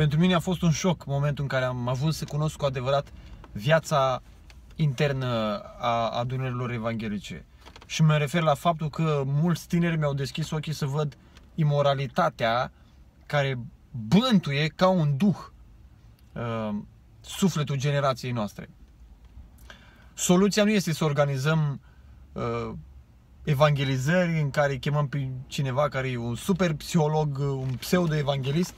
Pentru mine a fost un șoc momentul în care am avut să cunosc cu adevărat viața internă a adunărilor evanghelice. Și mă refer la faptul că mulți tineri mi-au deschis ochii să văd imoralitatea care bântuie ca un duh uh, sufletul generației noastre. Soluția nu este să organizăm uh, evangelizări în care chemăm pe cineva care e un super psiholog, un pseudo-evanghelist,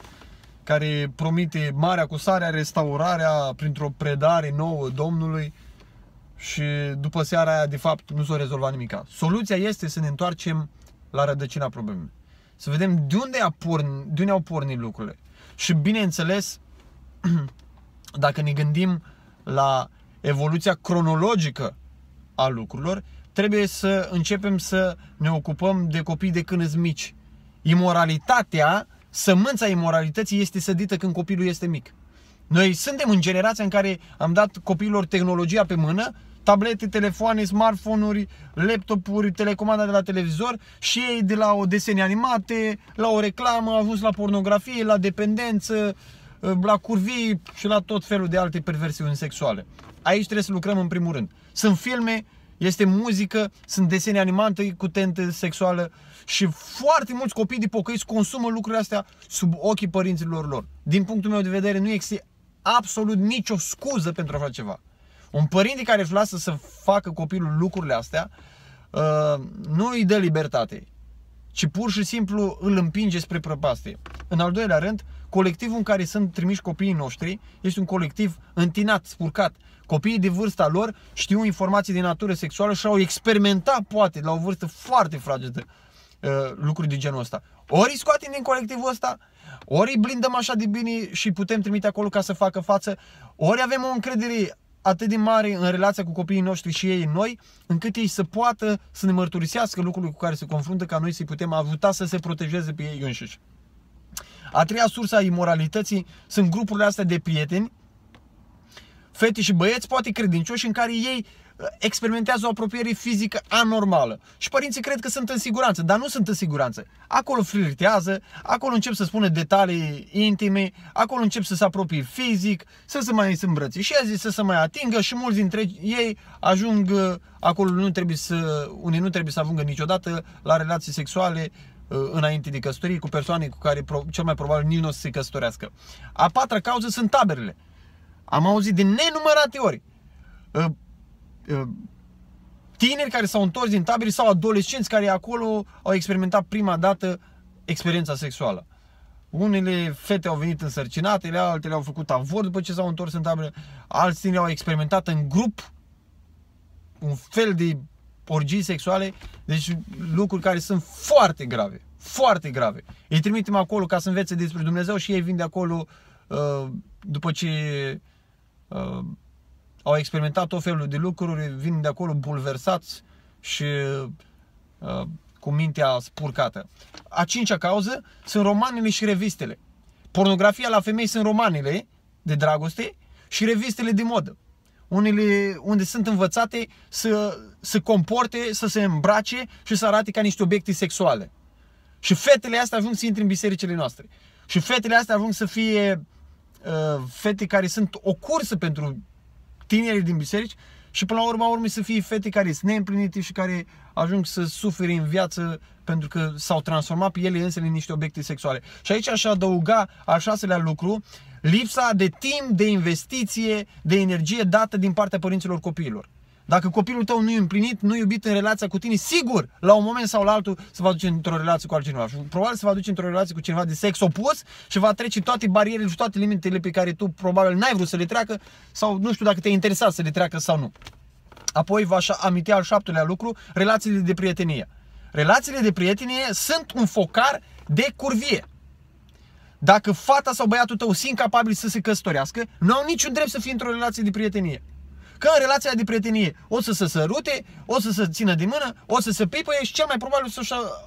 care promite marea cusarea, restaurarea printr-o predare nouă Domnului și după seara aia, de fapt, nu s-o rezolva nimica. Soluția este să ne întoarcem la rădăcina problemei. Să vedem de unde, a porn, de unde au pornit lucrurile. Și bineînțeles, dacă ne gândim la evoluția cronologică a lucrurilor, trebuie să începem să ne ocupăm de copii de când sunt mici. Imoralitatea, sămânța imoralității este sădită când copilul este mic. Noi suntem în generația în care am dat copiilor tehnologia pe mână, tablete, telefoane, smartphone-uri, laptopuri, telecomanda de la televizor și ei de la o desene animate, la o reclamă, au ajuns la pornografie, la dependență, la curvii și la tot felul de alte perversiuni sexuale. Aici trebuie să lucrăm în primul rând. Sunt filme, este muzică, sunt desene animate cu tentă sexuală și foarte mulți copii de pocăiți consumă lucrurile astea sub ochii părinților lor. Din punctul meu de vedere nu există absolut nicio scuză pentru a face ceva. Un părinte care își lasă să facă copilul lucrurile astea uh, nu îi dă libertate, ci pur și simplu îl împinge spre prăpastie. În al doilea rând, colectivul în care sunt trimiși copiii noștri este un colectiv întinat, spurcat. Copiii de vârsta lor știu informații de natură sexuală și au experimentat, poate, la o vârstă foarte fragedă, uh, lucruri de genul ăsta. Ori îi scoatem din colectivul ăsta, ori îi blindăm așa de bine și putem trimite acolo ca să facă față, ori avem o încredere atât de mare în relația cu copiii noștri și ei noi, încât ei să poată să ne mărturisească lucrurile cu care se confruntă, ca noi să-i putem ajuta să se protejeze pe ei înșiși. A treia sursă a imoralității sunt grupurile astea de prieteni, fete și băieți, poate credincioși, în care ei uh, experimentează o apropiere fizică anormală. Și părinții cred că sunt în siguranță, dar nu sunt în siguranță. Acolo flirtează, acolo încep să spună detalii intime, acolo încep să se apropie fizic, să se mai îmbrățișeze, să se mai atingă și mulți dintre ei ajung uh, acolo, nu trebuie să, unii nu trebuie să ajungă niciodată la relații sexuale uh, înainte de căsătorie cu persoane cu care cel mai probabil nici nu o să se căsătorească. A patra cauză sunt taberele. Am auzit de nenumărate ori uh, uh, tineri care s-au întors din tabere sau adolescenți care acolo au experimentat prima dată experiența sexuală. Unele fete au venit însărcinate, altele au făcut avort după ce s-au întors în tabere, alți tineri au experimentat în grup un fel de orgii sexuale, deci lucruri care sunt foarte grave, foarte grave. Îi trimitem acolo ca să învețe despre Dumnezeu și ei vin de acolo uh, după ce uh, au experimentat tot felul de lucruri, vin de acolo bulversați și uh, cu mintea spurcată. A cincea cauză sunt romanele și revistele. Pornografia la femei sunt romanele de dragoste și revistele de modă. Unele, unde sunt învățate să se comporte, să se îmbrace și să arate ca niște obiecte sexuale. Și fetele astea ajung să intre în bisericile noastre. Și fetele astea ajung să fie uh, fete care sunt o cursă pentru tinerii din biserici și până la urma urmei să fie fete care sunt neîmplinite și care ajung să sufere în viață pentru că s-au transformat pe ele însele în niște obiecte sexuale. Și aici aș adăuga al șaselea lucru, lipsa de timp, de investiție, de energie dată din partea părinților copiilor. Dacă copilul tău nu e împlinit, nu e iubit în relația cu tine, sigur, la un moment sau la altul se va duce într-o relație cu altcineva. Și probabil se va duce într-o relație cu cineva de sex opus și va trece toate barierele și toate limitele pe care tu probabil n-ai vrut să le treacă sau nu știu dacă te-ai interesat să le treacă sau nu. Apoi v-aș aminti al șaptelea lucru, relațiile de prietenie. Relațiile de prietenie sunt un focar de curvie. Dacă fata sau băiatul tău sunt capabili să se căsătorească, nu au niciun drept să fie într-o relație de prietenie. Că în relația de prietenie o să se sărute, o să se țină de mână, o să se pipăie și cel mai probabil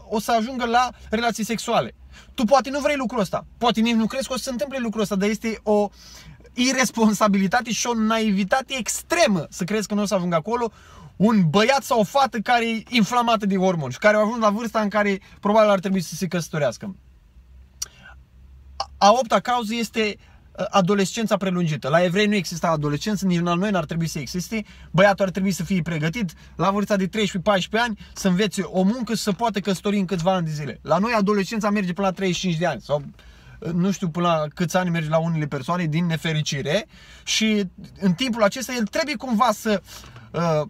o să ajungă la relații sexuale. Tu poate nu vrei lucrul ăsta, poate nici nu crezi că o să se întâmple lucrul ăsta, dar este o irresponsabilitate și o naivitate extremă să crezi că nu o să ajungă acolo un băiat sau o fată care e inflamată de hormoni și care a ajuns la vârsta în care probabil ar trebui să se căsătorească. a opta cauză este uh, adolescența prelungită. La evrei nu există adolescență, nici la noi n-ar trebui să existe. Băiatul ar trebui să fie pregătit la vârsta de 13-14 ani să învețe o muncă și să poată căsători în câțiva ani de zile. La noi adolescența merge până la 35 de ani sau uh, nu știu până la câți ani merge la unele persoane din nefericire și în timpul acesta el trebuie cumva să, uh,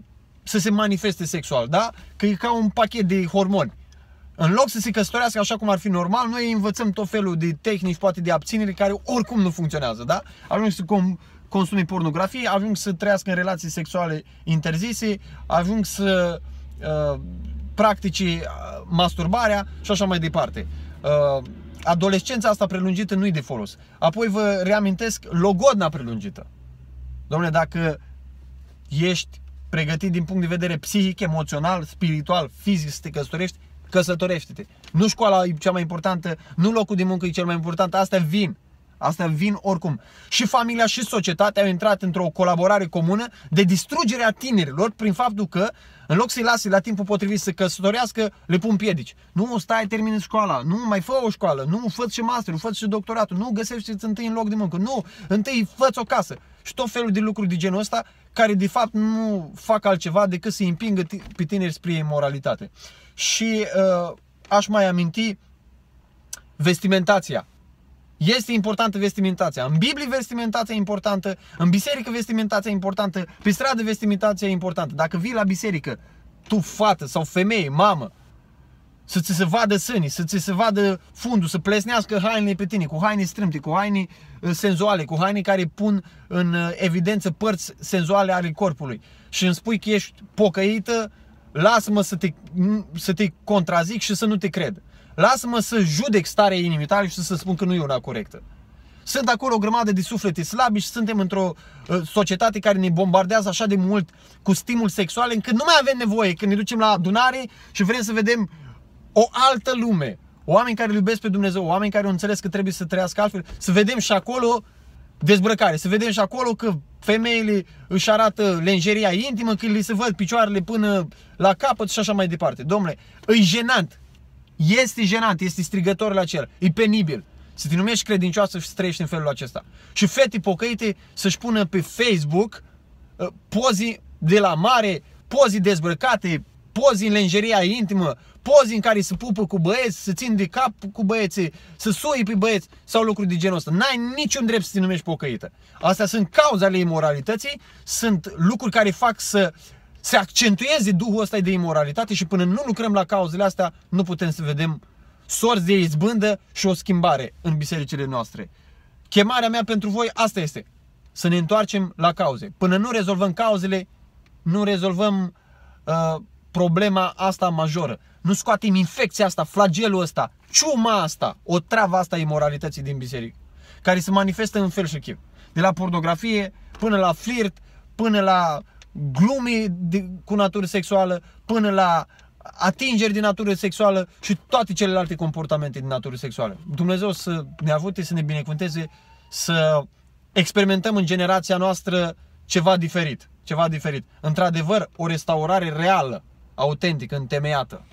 să se manifeste sexual, da? Că e ca un pachet de hormoni. În loc să se căsătorească așa cum ar fi normal, noi învățăm tot felul de tehnici, poate de abținere, care oricum nu funcționează, da? Ajung să com- consume pornografie, ajung să trăiască în relații sexuale interzise, ajung să uh, practice uh, masturbarea și așa mai departe. Uh, adolescența asta prelungită nu-i de folos. Apoi vă reamintesc logodna prelungită. Domnule, dacă ești pregătit din punct de vedere psihic, emoțional, spiritual, fizic să te căsătorești, căsătorește-te. Nu școala e cea mai importantă, nu locul de muncă e cel mai important, astea vin. Astea vin oricum. Și familia și societatea au intrat într-o colaborare comună de distrugere a tinerilor prin faptul că, în loc să-i lase la timpul potrivit să căsătorească, le pun piedici. Nu, stai, termin școala, nu, mai fă o școală, nu, fă și masterul, fă și doctoratul, nu, găsește-ți întâi în loc de muncă, nu, întâi fă o casă. Și tot felul de lucruri de genul ăsta, care de fapt nu fac altceva decât să împingă pe tineri spre imoralitate. Și uh, aș mai aminti vestimentația. Este importantă vestimentația. În Biblie vestimentația e importantă, în biserică vestimentația e importantă, pe stradă vestimentația e importantă. Dacă vii la biserică, tu fată sau femeie, mamă, să ți se vadă sânii, să ți se vadă fundul, să plesnească hainele pe tine, cu haine strâmte, cu haine uh, senzuale, cu haine care pun în uh, evidență părți senzuale ale corpului și îmi spui că ești pocăită, lasă-mă să te, să te contrazic și să nu te cred. Lasă-mă să judec starea inimii tale și să spun că nu e una corectă. Sunt acolo o grămadă de suflete slabi și suntem într-o uh, societate care ne bombardează așa de mult cu stimul sexual încât nu mai avem nevoie când ne ducem la adunare și vrem să vedem o altă lume. Oameni care îl iubesc pe Dumnezeu, oameni care au înțeles că trebuie să trăiască altfel, să vedem și acolo dezbrăcare, să vedem și acolo că femeile își arată lenjeria intimă, că li se văd picioarele până la capăt și așa mai departe. Domnule, îi jenant. Este jenant, este strigător la cer, e penibil. Să te numești credincioasă și să trăiești în felul acesta. Și fete pocăite să-și pună pe Facebook uh, pozi de la mare, pozi dezbrăcate, pozi în lenjeria intimă, pozi în care se pupă cu băieți, să țin de cap cu băieții, să sui pe băieți sau lucruri de genul ăsta. N-ai niciun drept să te numești pocăită. Astea sunt cauzele imoralității, sunt lucruri care fac să se accentueze duhul ăsta de imoralitate și până nu lucrăm la cauzele astea, nu putem să vedem sorți de izbândă și o schimbare în bisericile noastre. Chemarea mea pentru voi asta este. Să ne întoarcem la cauze. Până nu rezolvăm cauzele, nu rezolvăm uh, problema asta majoră. Nu scoatem infecția asta, flagelul ăsta, ciuma asta, o travă asta imoralității din biserică, care se manifestă în fel și chip. De la pornografie până la flirt, până la glume de, cu natură sexuală, până la atingeri din natură sexuală și toate celelalte comportamente din natură sexuală. Dumnezeu să ne ajute, să ne binecuvânteze, să experimentăm în generația noastră ceva diferit. Ceva diferit. Într-adevăr, o restaurare reală autentică, întemeiată.